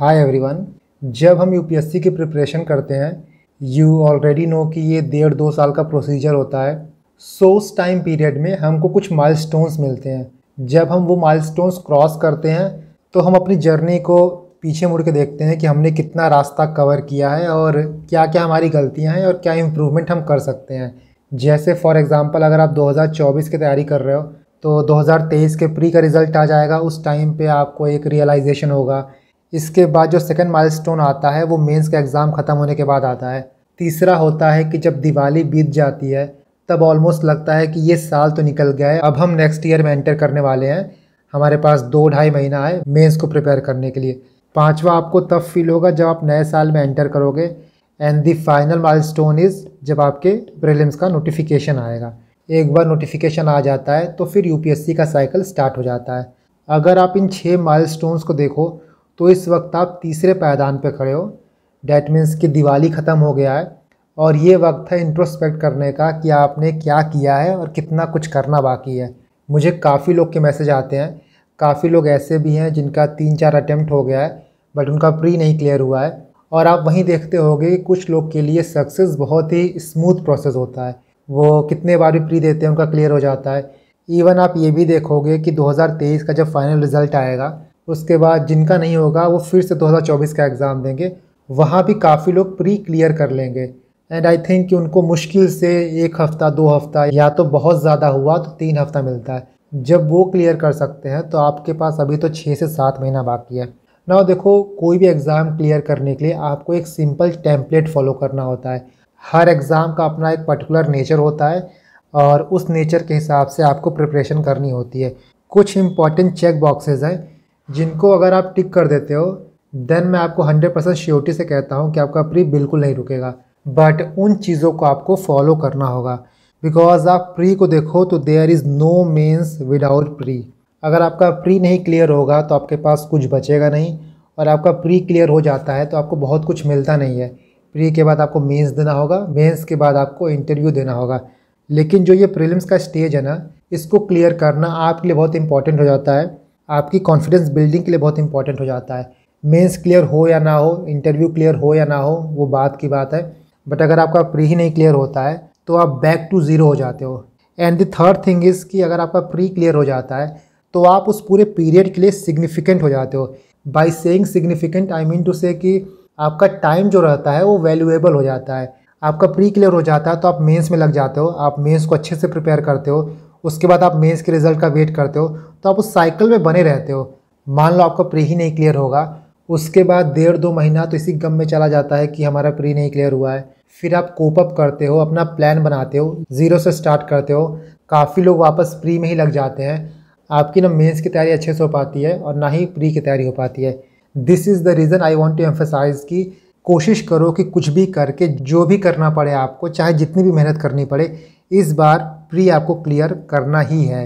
Hi everyone जब हम UPSC की प्रिपरेशन करते हैं यू ऑलरेडी नो कि ये डेढ़ दो साल का प्रोसीजर होता है। सो उस टाइम पीरियड में हमको कुछ माइलस्टोन्स मिलते हैं। जब हम वो माइलस्टोन्स क्रॉस करते हैं तो हम अपनी जर्नी को पीछे मुड़ के देखते हैं कि हमने कितना रास्ता कवर किया है और क्या क्या हमारी गलतियाँ हैं और क्या इम्प्रूवमेंट हम कर सकते हैं। जैसे फॉर एग्ज़ाम्पल अगर आप 2024 की तैयारी कर रहे हो तो 2023 के प्री का रिज़ल्ट आ जाएगा। उस टाइम पे आपको एक रियलाइजेशन होगा। इसके बाद जो सेकंड माइलस्टोन आता है, वो मेंस का एग्ज़ाम ख़त्म होने के बाद आता है। तीसरा होता है कि जब दिवाली बीत जाती है, तब ऑलमोस्ट लगता है कि ये साल तो निकल गया है, अब हम नेक्स्ट ईयर में एंटर करने वाले हैं। हमारे पास दो ढाई महीना है मेंस को प्रिपेयर करने के लिए। पाँचवा आपको तब फील होगा जब आप नए साल में एंटर करोगे and the final milestone is जब आपके प्रीलिम्स का नोटिफिकेशन आएगा। एक बार नोटिफिकेशन आ जाता है तो फिर यूपीएससी का साइकिल स्टार्ट हो जाता है। अगर आप इन छः माइलस्टोन्स को देखो तो इस वक्त आप तीसरे पायदान पे खड़े हो। डैट मीन्स कि दिवाली ख़त्म हो गया है और ये वक्त है इंट्रोस्पेक्ट करने का कि आपने क्या किया है और कितना कुछ करना बाकी है। मुझे काफ़ी लोग के मैसेज आते हैं। काफ़ी लोग ऐसे भी हैं जिनका तीन चार अटैम्प्ट हो गया है बट उनका प्री नहीं क्लियर हुआ है। और आप वहीं देखते होगे कि कुछ लोग के लिए सक्सेस बहुत ही स्मूथ प्रोसेस होता है। वो कितने बार भी प्री देते हैं, उनका क्लियर हो जाता है। इवन आप ये भी देखोगे कि 2023 का जब फाइनल रिज़ल्ट आएगा उसके बाद जिनका नहीं होगा, वो फिर से 2024 का एग्ज़ाम देंगे। वहाँ भी काफ़ी लोग प्री क्लियर कर लेंगे। एंड आई थिंक कि उनको मुश्किल से एक हफ़्ता, दो हफ़्ता या तो बहुत ज़्यादा हुआ तो तीन हफ़्ता मिलता है। जब वो क्लियर कर सकते हैं तो आपके पास अभी तो छः से सात महीना बाकी है। ना देखो, कोई भी एग्ज़ाम क्लियर करने के लिए आपको एक सिंपल टेम्पलेट फॉलो करना होता है। हर एग्ज़ाम का अपना एक पर्टिकुलर नेचर होता है और उस नेचर के हिसाब से आपको प्रिपरेशन करनी होती है। कुछ इंपॉर्टेंट चेक बॉक्सेस हैं। जिनको अगर आप टिक कर देते हो देन मैं आपको 100 परसेंट श्योरिटी से कहता हूँ कि आपका प्री बिल्कुल नहीं रुकेगा। बट उन चीज़ों को आपको फॉलो करना होगा। बिकॉज़ आप प्री को देखो तो there is no means without pre अगर आपका प्री नहीं क्लियर होगा तो आपके पास कुछ बचेगा नहीं। और आपका प्री क्लियर हो जाता है तो आपको बहुत कुछ मिलता नहीं है। प्री के बाद आपको मेंस देना होगा मेंस के बाद आपको इंटरव्यू देना होगा। लेकिन जो ये प्रीलिम्स का स्टेज है ना, इसको क्लियर करना आपके लिए बहुत इंपॉर्टेंट हो जाता है। आपकी कॉन्फिडेंस बिल्डिंग के लिए बहुत इंपॉर्टेंट हो जाता है। मेंस क्लियर हो या ना हो इंटरव्यू क्लियर हो या ना हो, वो बात की बात है। बट अगर आपका प्री ही नहीं क्लियर होता है तो आप बैक टू ज़ीरो हो जाते हो। And the third thing is कि अगर आपका प्री क्लियर हो जाता है तो आप उस पूरे पीरियड के लिए सिग्निफिकेंट हो जाते हो। By saying significant I mean to say कि आपका टाइम जो रहता है, वो वैल्यूएबल हो जाता है। आपका प्री क्लियर हो जाता है तो आप मेंस में लग जाते हो। आप मेंस को अच्छे से प्रिपेयर करते हो। उसके बाद आप मेंस के रिज़ल्ट का वेट करते हो तो आप उस साइकिल में बने रहते हो। मान लो आपका प्री ही नहीं क्लियर होगा, उसके बाद डेढ़ दो महीना तो इसी गम में चला जाता है कि हमारा प्री नहीं क्लियर हुआ है। फिर आप कोप अप करते हो, अपना प्लान बनाते हो ज़ीरो से स्टार्ट करते हो। काफ़ी लोग वापस प्री में ही लग जाते हैं। आपकी ना मेंस की तैयारी अच्छे से हो पाती है और ना ही प्री की तैयारी हो पाती है। This is the reason I want to emphasize कि कोशिश करो कि कुछ भी करके, जो भी करना पड़े आपको, चाहे जितनी भी मेहनत करनी पड़े, इस बार प्री आपको क्लियर करना ही है।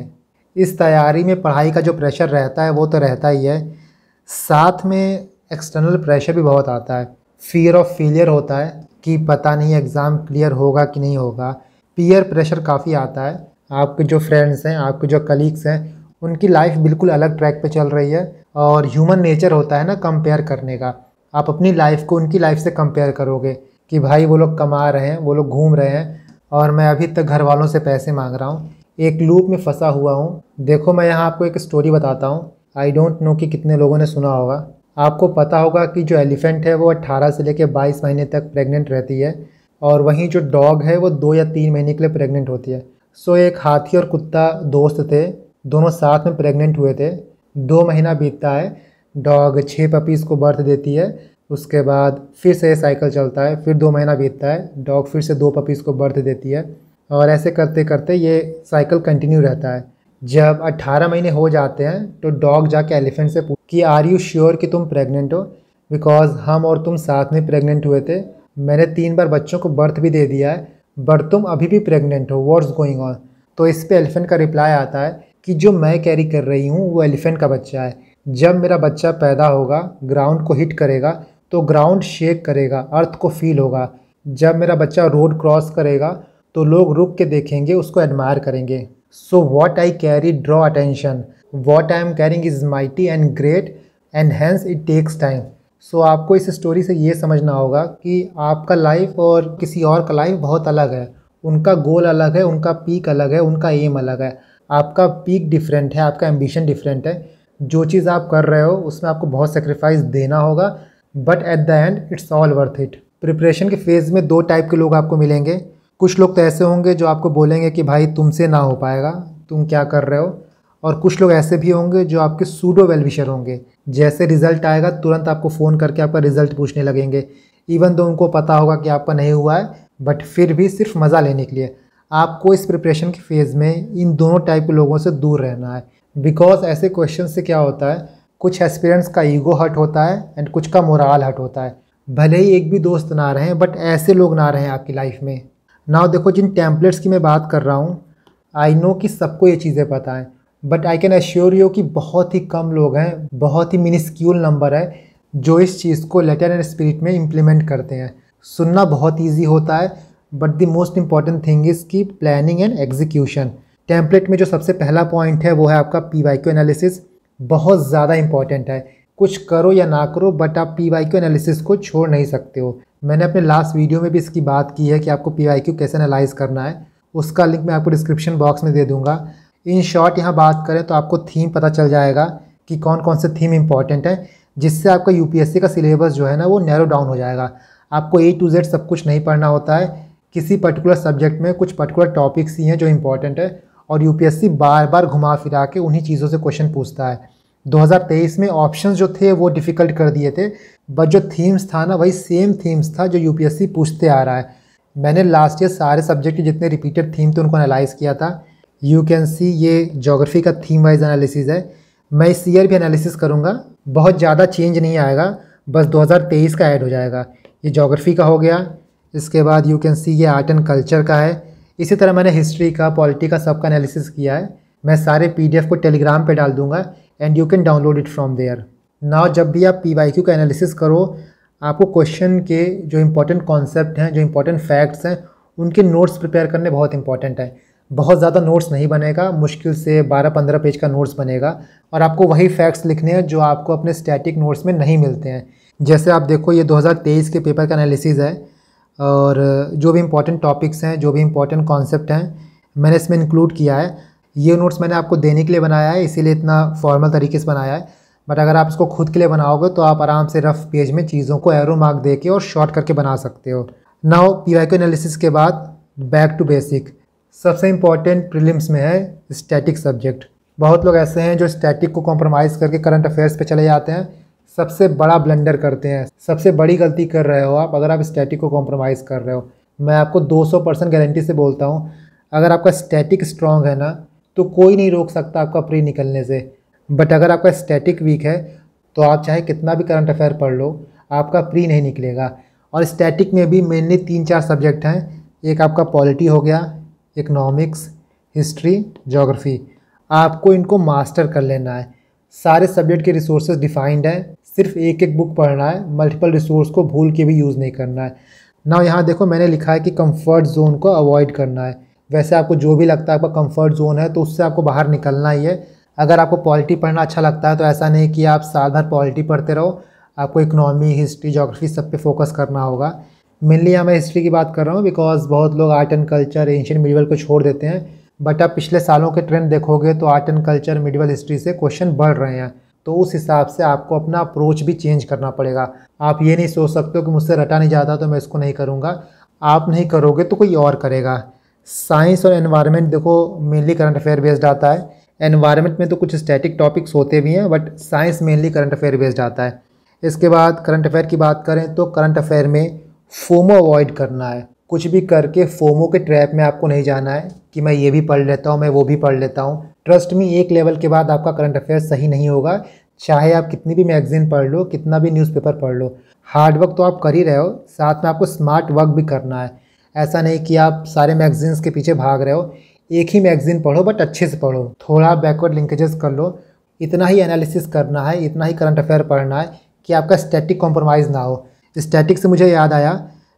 इस तैयारी में पढ़ाई का जो प्रेशर रहता है, वो तो रहता ही है। साथ में एक्सटर्नल प्रेशर भी बहुत आता है। फियर ऑफ़ फेलियर होता है कि पता नहीं एग्ज़ाम क्लियर होगा कि नहीं होगा। पीयर प्रेशर काफ़ी आता है। आपके जो फ्रेंड्स हैं, आपके जो कलीग्स हैं, उनकी लाइफ बिल्कुल अलग ट्रैक पे चल रही है और ह्यूमन नेचर होता है ना कंपेयर करने का। आप अपनी लाइफ को उनकी लाइफ से कंपेयर करोगे कि भाई वो लोग कमा रहे हैं, वो लोग घूम रहे हैं और मैं अभी तक घर वालों से पैसे मांग रहा हूँ। एक लूप में फंसा हुआ हूँ। देखो, मैं यहाँ आपको एक स्टोरी बताता हूँ। आई डोंट नो कि कितने लोगों ने सुना होगा। आपको पता होगा कि जो एलिफेंट है, वो 18 से लेकर 22 महीने तक प्रेग्नेंट रहती है और वहीं जो डॉग है, वो दो या तीन महीने के लिए प्रेग्नेंट होती है। सो एक हाथी और कुत्ता दोस्त थे। दोनों साथ में प्रेग्नेंट हुए थे। दो महीना बीतता है। डॉग छः पपीज़ को बर्थ देती है। उसके बाद फिर से साइकिल चलता है, फिर दो महीना बीतता है डॉग फिर से दो पपीज़ को बर्थ देती है और ऐसे करते करते ये साइकिल कंटिन्यू रहता है। जब 18 महीने हो जाते हैं तो डॉग जाके एलिफेंट से पूछ कि आर यू श्योर कि तुम प्रेग्नेंट हो? बिकॉज़ हम और तुम साथ में प्रेग्नेंट हुए थे। मैंने तीन बार बच्चों को बर्थ भी दे दिया है बट तुम अभी भी प्रेग्नेंट हो। व्हाट्स गोइंग ऑन तो इस पर एलिफेंट का रिप्लाई आता है कि, जो मैं कैरी कर रही हूँ, वो एलिफेंट का बच्चा है। जब मेरा बच्चा पैदा होगा ग्राउंड को हिट करेगा तो ग्राउंड शेक करेगा अर्थ को फील होगा। जब मेरा बच्चा रोड क्रॉस करेगा तो लोग रुक के देखेंगे, उसको एडमायर करेंगे। So what I carry draw attention what I am carrying is mighty and great and hence it takes time so आपको इस स्टोरी से ये समझना होगा कि आपका लाइफ और किसी और का लाइफ बहुत अलग है। उनका गोल अलग है, उनका पीक अलग है, उनका एम अलग है। आपका पीक डिफरेंट है, आपका एम्बिशन डिफरेंट है। जो चीज़ आप कर रहे हो, उसमें आपको बहुत सेक्रीफाइस देना होगा। But at the end it's all worth it preparation के फ़ेज़ में दो टाइप के लोग आपको मिलेंगे। कुछ लोग तो ऐसे होंगे जो आपको बोलेंगे कि भाई तुमसे ना हो पाएगा, तुम क्या कर रहे हो? और कुछ लोग ऐसे भी होंगे जो आपके सूडो वेलविशर होंगे। जैसे रिज़ल्ट आएगा, तुरंत आपको फ़ोन करके आपका रिज़ल्ट पूछने लगेंगे। इवन तो उनको पता होगा कि आपका नहीं हुआ है बट फिर भी सिर्फ़ मज़ा लेने के लिए। आपको इस प्रिपरेशन के फ़ेज़ में इन दोनों टाइप के लोगों से दूर रहना है। बिकॉज़ ऐसे क्वेश्चन से क्या होता है? कुछ एक्सपीरियंस का ईगो हट होता है एंड कुछ का मोराल हट होता है। भले ही एक भी दोस्त ना रहें बट ऐसे लोग ना रहें आपकी लाइफ में। नाउ देखो, जिन टैंपलेट्स की मैं बात कर रहा हूँ आई नो कि सबको ये चीज़ें पता है but I can assure you कि बहुत ही कम लोग हैं, बहुत ही मिनिस्क्यूल नंबर है, जो इस चीज़ को लेटर एंड स्पिरिट में इम्प्लीमेंट करते हैं। सुनना बहुत ईजी होता है but the most important thing is की प्लानिंग एंड एग्जीक्यूशन टेम्पलेट में जो सबसे पहला पॉइंट है, वो है आपका पी वाई क्यू एनालिसिस बहुत ज़्यादा इंपॉर्टेंट है। कुछ करो या ना करो बट आप पी वाई क्यू एनालिसिस को छोड़ नहीं सकते हो। मैंने अपने लास्ट वीडियो में भी इसकी बात की है कि आपको पी वाई क्यू कैसे एनालाइज करना है। उसका लिंक मैं आपको डिस्क्रिप्शन बॉक्स में दे दूँगा। इन शॉर्ट यहाँ बात करें तो आपको थीम पता चल जाएगा कि कौन कौन से थीम इंपॉर्टेंट है, जिससे आपका यूपीएससी का सिलेबस जो है ना, वो नैरो डाउन हो जाएगा। आपको ए टू जेड सब कुछ नहीं पढ़ना होता है। किसी पर्टिकुलर सब्जेक्ट में कुछ पर्टिकुलर टॉपिक्स ही हैं जो इंपॉर्टेंट है। और यूपीएससी बार बार घुमा फिरा के उन्हीं चीज़ों से क्वेश्चन पूछता है। 2023 में ऑप्शंस जो थे वो डिफ़िकल्ट कर दिए थे बट जो थीम्स था ना, वही सेम थीम्स था जो यूपीएससी पूछते आ रहा है। मैंने लास्ट ईयर सारे सब्जेक्ट के जितने रिपीटेड थीम थे उनको एनालाइज़ किया था। यू कैन सी ये जोग्राफी का थीम वाइज एनालिसिस है। मैं इस ईयर भी एनालिसिस करूँगा। बहुत ज़्यादा चेंज नहीं आएगा। बस 2023 का ऐड हो जाएगा। ये जोग्राफी का हो गया। इसके बाद यू कैन सी ये आर्ट एंड कल्चर का है। इसी तरह मैंने हिस्ट्री का पॉलिटी का सबका एनालिसिस किया है। मैं सारे पीडीएफ को टेलीग्राम पे डाल दूँगा and you can download it from there now जब भी आप पी वाई क्यू का एनालिसिस करो, आपको क्वेश्चन के जो इंपॉर्टेंट कॉन्सेप्ट हैं, जो इंपॉर्टेंट फैक्ट्स हैं, उनके नोट्स प्रिपेयर करने बहुत इंपॉर्टेंट है। बहुत ज़्यादा नोट्स नहीं बनेगा, मुश्किल से 12-15 पेज का नोट्स बनेगा। और आपको वही फैक्ट्स लिखने हैं जो आपको अपने स्टैटिक नोट्स में नहीं मिलते हैं। जैसे आप देखो, ये 2023 के पेपर का एनालिसिस है। और जो भी इम्पोर्टेंट टॉपिक्स हैं, जो भी इम्पोर्टेंट कॉन्सेप्ट हैं, मैंने इसमें इंक्लूड किया है। ये नोट्स मैंने आपको देने के लिए बनाया है, इसीलिए इतना फॉर्मल तरीके से बनाया है। बट अगर आप इसको खुद के लिए बनाओगे तो आप आराम से रफ पेज में चीज़ों को एरो मार्क दे के और शॉर्ट करके बना सकते हो। नाउ पी वाई एनालिसिस के बाद बैक टू बेसिक सबसे इंपॉर्टेंट प्रिलिम्स में है स्टैटिक सब्जेक्ट बहुत लोग ऐसे हैं जो स्टैटिक को कॉम्प्रोमाइज़ करके करंट अफेयर्स पे चले जाते हैं। सबसे बड़ा ब्लंडर करते हैं। सबसे बड़ी गलती कर रहे हो आप, अगर आप स्टैटिक को कॉम्प्रोमाइज़ कर रहे हो। मैं आपको 200 परसेंट गारंटी से बोलता हूँ, अगर आपका स्टैटिक स्ट्रॉन्ग है ना तो कोई नहीं रोक सकता आपका प्री निकलने से। बट अगर आपका स्टैटिक वीक है तो आप चाहे कितना भी करंट अफेयर पढ़ लो, आपका प्री नहीं निकलेगा। और स्टैटिक में भी मेनली तीन चार सब्जेक्ट हैं। एक आपका पॉलिटी हो गया इकनॉमिक्स हिस्ट्री जोग्राफ़ी आपको इनको मास्टर कर लेना है। सारे सब्जेक्ट के रिसोर्सेज डिफाइंड हैं। सिर्फ़ एक एक बुक पढ़ना है मल्टीपल रिसोर्स को भूल के भी यूज़ नहीं करना है। ना यहाँ देखो मैंने लिखा है कि कंफर्ट जोन को अवॉइड करना है। वैसे आपको जो भी लगता है आपका कंफर्ट जोन है तो उससे आपको बाहर निकलना ही है। अगर आपको पॉलिटी पढ़ना अच्छा लगता है तो ऐसा नहीं कि आप साल भर पॉलिटी पढ़ते रहो। आपको इकनॉमी हिस्ट्री जोग्राफी सब पे फोकस करना होगा। मेनली यहाँ मैं हिस्ट्री की बात कर रहा हूँ बिकॉज़ बहुत लोग art and culture ancient medieval को छोड़ देते हैं। बट आप पिछले सालों के ट्रेंड देखोगे तो art and culture medieval history से क्वेश्चन बढ़ रहे हैं। तो उस हिसाब से आपको अपना अप्रोच भी चेंज करना पड़ेगा। आप ये नहीं सोच सकते हो कि मुझसे रटा नहीं जाता तो मैं इसको नहीं करूँगा। आप नहीं करोगे तो कोई और करेगा। साइंस और एनवायरनमेंट देखो मेनली करंट अफेयर बेस्ड आता है। एनवायरनमेंट में तो कुछ स्टैटिक टॉपिक्स होते भी हैं but science mainly current affair based आता है। इसके बाद करंट अफेयर की बात करें तो करंट अफेयर में फोमो अवॉइड करना है। कुछ भी करके फोमो के ट्रैप में आपको नहीं जाना है। कि मैं ये भी पढ़ लेता हूँ, मैं वो भी पढ़ लेता हूँ। ट्रस्ट में एक लेवल के बाद आपका करंट अफेयर सही नहीं होगा। चाहे आप कितनी भी मैगजीन पढ़ लो, कितना भी न्यूज़पेपर पढ़ लो हार्ड वर्क तो आप कर ही रहे हो, साथ में आपको स्मार्ट वर्क भी करना है। ऐसा नहीं कि आप सारे मैगजीन्स के पीछे भाग रहे हो, एक ही मैगजीन पढ़ो बट अच्छे से पढ़ो। थोड़ा बैकवर्ड लिंकेजेस कर लो। इतना ही एनालिसिस करना है, इतना ही करंट अफेयर पढ़ना है कि आपका स्टैटिक कॉम्प्रोमाइज़ ना हो। स्टैटिक से मुझे याद आया,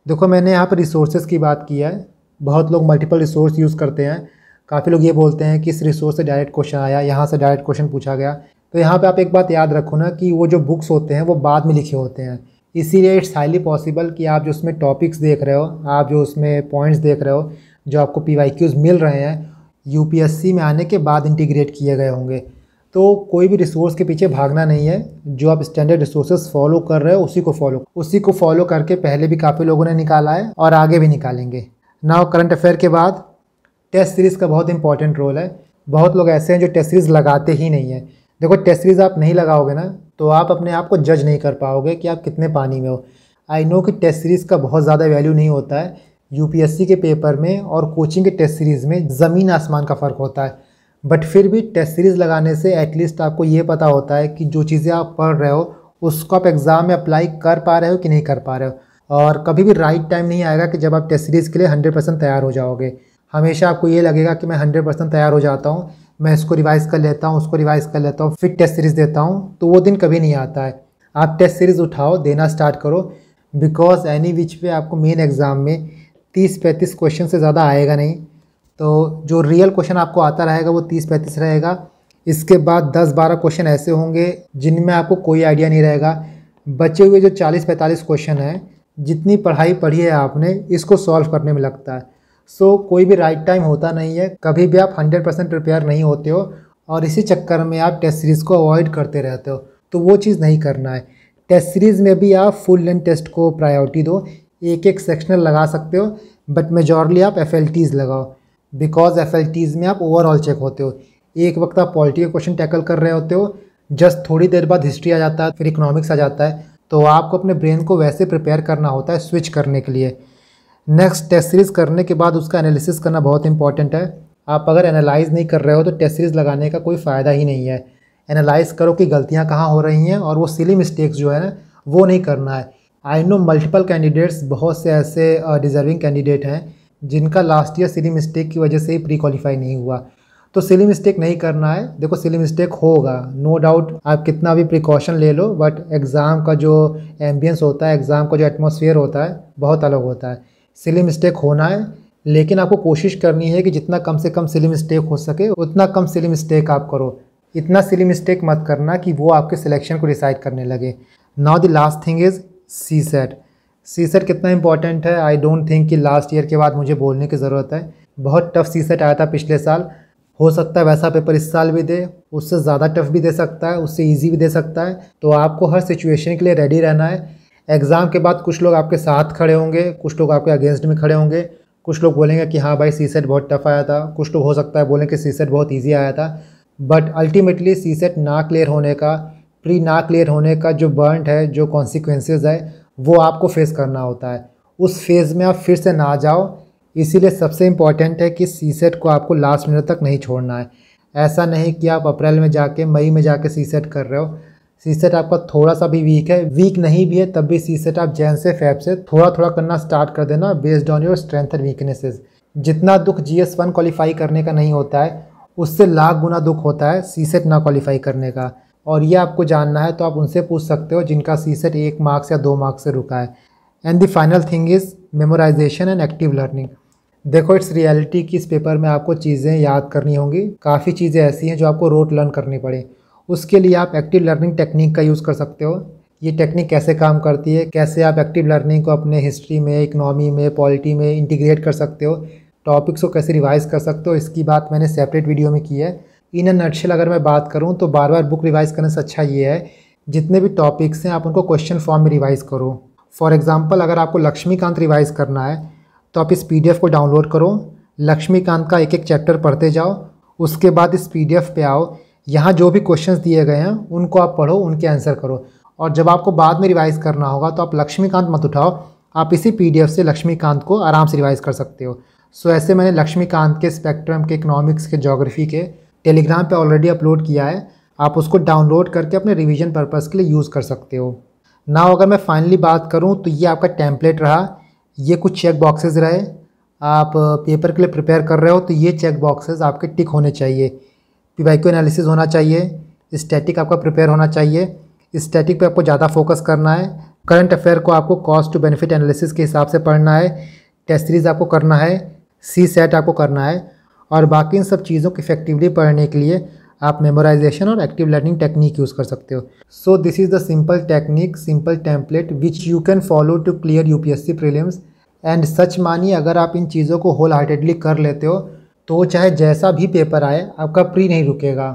देखो मैंने यहाँ पर रिसोर्सेज की बात की है। बहुत लोग मल्टीपल रिसोर्स यूज़ करते हैं। काफ़ी लोग ये बोलते हैं कि इस रिसोर्स से डायरेक्ट क्वेश्चन आया, यहाँ से डायरेक्ट क्वेश्चन पूछा गया। तो यहाँ पे आप एक बात याद रखो ना कि वो जो बुक्स होते हैं, वो बाद में लिखे होते हैं। इसीलिए इट्स हाईली पॉसिबल कि आप जो उसमें टॉपिक्स देख रहे हो, आप जो उसमें पॉइंट्स देख रहे हो, जो आपको पी मिल रहे हैं यूपीएससी में आने के बाद इंटीग्रेट किए गए होंगे। तो कोई भी रिसोर्स के पीछे भागना नहीं है। जो आप स्टैंडर्ड रिसोर्सेज फॉलो कर रहे हो, उसी को फॉलो उसी को फॉलो करके पहले भी काफ़ी लोगों ने निकाला है और आगे भी निकालेंगे। नाउ करंट अफेयर के बाद टेस्ट सीरीज़ का बहुत इंपॉर्टेंट रोल है। बहुत लोग ऐसे हैं जो टेस्ट सीरीज़ लगाते ही नहीं है। देखो टेस्ट सीरीज़ आप नहीं लगाओगे ना तो आप अपने आप को जज नहीं कर पाओगे कि आप कितने पानी में हो। आई नो कि टेस्ट सीरीज़ का बहुत ज़्यादा वैल्यू नहीं होता है। यूपीएससी के पेपर में और कोचिंग के टेस्ट सीरीज़ में ज़मीन आसमान का फ़र्क होता है। बट फिर भी टेस्ट सीरीज़ लगाने से एटलीस्ट आपको ये पता होता है कि जो चीज़ें आप पढ़ रहे हो, उसको आप एग्ज़ाम में अप्लाई कर पा रहे हो कि नहीं कर पा रहे हो। और कभी भी राइट टाइम नहीं आएगा कि जब आप टेस्ट सीरीज़ के लिए हंड्रेड परसेंट तैयार हो जाओगे। हमेशा आपको ये लगेगा कि मैं हंड्रेड परसेंट तैयार हो जाता हूँ, मैं इसको रिवाइज़ कर लेता हूँ, उसको रिवाइज़ कर लेता हूँ, फिर टेस्ट सीरीज़ देता हूँ तो वो दिन कभी नहीं आता है। आप टेस्ट सीरीज़ उठाओ, देना स्टार्ट करो बिकॉज़ एनी विच पे आपको मेन एग्ज़ाम में तीस पैंतीस क्वेश्चन से ज़्यादा आएगा नहीं। तो जो रियल क्वेश्चन आपको आता रहेगा, वो तीस पैंतीस रहेगा। इसके बाद दस बारह क्वेश्चन ऐसे होंगे जिनमें आपको कोई आइडिया नहीं रहेगा। बचे हुए जो चालीस पैंतालीस क्वेश्चन हैं जितनी पढ़ाई पढ़ी है आपने इसको सॉल्व करने में लगता है। सो so, कोई भी राइट टाइम होता नहीं है कभी भी आप हंड्रेड परसेंट प्रिपेयर नहीं होते हो और इसी चक्कर में आप टेस्ट सीरीज़ को अवॉइड करते रहते हो तो वो चीज़ नहीं करना है। टेस्ट सीरीज़ में भी आप फुल लेंथ टेस्ट को प्रायोरिटी दो एक एक सेक्शनल लगा सकते हो बट मेजॉरली आप एफ़ लगाओ बिकॉज़ एफ़ में आप ओवरऑल चेक होते हो। एक वक्त आप पॉलिटी क्वेश्चन टैकल कर रहे होते हो जस्ट थोड़ी देर बाद हिस्ट्री आ जाता है फिर इकोनॉमिक्स आ जाता है तो आपको अपने ब्रेन को वैसे प्रिपेयर करना होता है स्विच करने के लिए। नेक्स्ट, टेस्ट सीरीज़ करने के बाद उसका एनालिसिस करना बहुत इंपॉर्टेंट है। आप अगर एनालाइज नहीं कर रहे हो तो टेस्ट सीरीज़ लगाने का कोई फ़ायदा ही नहीं है। एनालाइज करो कि गलतियाँ कहाँ हो रही हैं और वो सिली मिस्टेक्स जो है ना, वो नहीं करना है। आई नो मल्टीपल कैंडिडेट्स बहुत से ऐसे डिज़र्विंग कैंडिडेट हैं, जिनका लास्ट ईयर सिली मिस्टेक की वजह से ही प्री क्वालिफाई नहीं हुआ। तो सिली मिस्टेक नहीं करना है। देखो सिली मिस्टेक होगा। नो डाउट आप कितना भी प्रिकॉशन ले लो बट एग्ज़ाम का जो एम्बियंस होता है एग्ज़ाम का जो एटमोसफियर होता है, बहुत अलग होता है। सिली मिस्टेक होना है, लेकिन आपको कोशिश करनी है कि जितना कम से कम सिली मिस्टेक हो सके, उतना कम सिली मिस्टेक आप करो। इतना सिली मिस्टेक मत करना कि वो आपके सिलेक्शन को डिसाइड करने लगे। Now the last thing is CSAT CSAT कितना इंपॉर्टेंट है? आई डोंट थिंक कि लास्ट ईयर के बाद मुझे बोलने की ज़रूरत है। बहुत टफ सी सेट आया था पिछले साल। हो सकता है वैसा पेपर इस साल भी दे, उससे ज़्यादा टफ भी दे सकता है, उससे ईजी भी दे सकता है। तो आपको हर सिचुएशन के लिए रेडी रहना है। एग्ज़ाम के बाद कुछ लोग आपके साथ खड़े होंगे, कुछ लोग आपके अगेंस्ट में खड़े होंगे। कुछ लोग बोलेंगे कि हाँ भाई सी सेट बहुत टफ आया था। कुछ लोग हो सकता है बोलें कि सी सेट बहुत ईजी आया था। बट अल्टीमेटली सी सेट ना क्लियर होने का प्री ना क्लियर होने का जो बर्न है, जो कॉन्सिक्वेंसेज है, वो आपको फेस करना होता है। उस फ़ेज़ में आप फिर से ना जाओ। इसीलिए सबसे इंपॉर्टेंट है कि सी सेट को आपको लास्ट मिनट तक नहीं छोड़ना है। ऐसा नहीं कि आप अप्रैल में जाके, मई में जाके सी सेट कर रहे हो। सी सेट आपका थोड़ा सा भी वीक है। वीक नहीं भी है, तब भी सी सेट आप जैन से फैब से थोड़ा थोड़ा करना स्टार्ट कर देना based on your strength and weaknesses जितना दुख जी एस वन क्वालिफाई करने का नहीं होता है, उससे लाख गुना दुख होता है सी सेट ना क्वालिफाई करने का। और ये आपको जानना है तो आप उनसे पूछ सकते हो जिनका सी सेट एक मार्क्स या दो मार्क्स से रुका है। And the final thing is memorization and active learning देखो इट्स रियलिटी कि इस पेपर में आपको चीज़ें याद करनी होंगी। काफ़ी चीज़ें ऐसी हैं जो आपको रोट लर्न करनी पड़े। उसके लिए आप एक्टिव लर्निंग टेक्निक का यूज़ कर सकते हो। ये टेक्निक कैसे काम करती है? कैसे आप एक्टिव लर्निंग को अपने हिस्ट्री में इकनॉमी में पॉलिटी में इंटीग्रेट कर सकते हो? टॉपिक्स को कैसे रिवाइज कर सकते हो? इसकी बात मैंने सेपरेट वीडियो में की है। इन नटशल अगर मैं बात करूँ तो बार बार बुक रिवाइज करने से अच्छा ये है, जितने भी टॉपिक्स हैं, आप उनको क्वेश्चन फॉर्म में रिवाइज करो। फॉर एग्ज़ाम्पल अगर आपको लक्ष्मीकांत रिवाइज करना है तो आप इस पीडीएफ को डाउनलोड करो। लक्ष्मीकांत का एक एक चैप्टर पढ़ते जाओ। उसके बाद इस पीडीएफ पे आओ। यहाँ जो भी क्वेश्चंस दिए गए हैं, उनको आप पढ़ो, उनके आंसर करो। और जब आपको बाद में रिवाइज़ करना होगा तो आप लक्ष्मीकांत मत उठाओ। आप इसी पीडीएफ से लक्ष्मीकांत को आराम से रिवाइज़ कर सकते हो। सो ऐसे मैंने लक्ष्मीकांत के स्पेक्ट्रम के इकोनॉमिक्स के जोग्राफी के टेलीग्राम पे ऑलरेडी अपलोड किया है। आप उसको डाउनलोड करके अपने रिवीजन पर्पज़ के लिए यूज़ कर सकते हो। ना अगर मैं फाइनली बात करूँ तो ये आपका टेम्पलेट रहा। ये कुछ चेक बॉक्सेज रहे। आप पेपर के लिए प्रिपेयर कर रहे हो तो ये चेक बॉक्सेज आपके टिक होने चाहिए। पी एनालिसिस होना चाहिए। स्टैटिक आपका प्रिपेयर होना चाहिए। स्टैटिक पे आपको ज़्यादा फोकस करना है। करंट अफेयर को आपको कॉस्ट टू बेनिफिट एनालिसिस के हिसाब से पढ़ना है। टेस्ट सीरीज़ आपको करना है। सी सेट आपको करना है। और बाकी इन सब चीज़ों को इफेक्टिवली पढ़ने के लिए आप मेमोराइजेशन और एक्टिव लर्निंग टेक्निक यूज़ कर सकते हो। So this is the simple technique simple template which you can follow to clear U P S C and सच मानिए, अगर आप इन चीज़ों को होल हार्टेडली कर लेते हो तो चाहे जैसा भी पेपर आए, आपका प्री नहीं रुकेगा।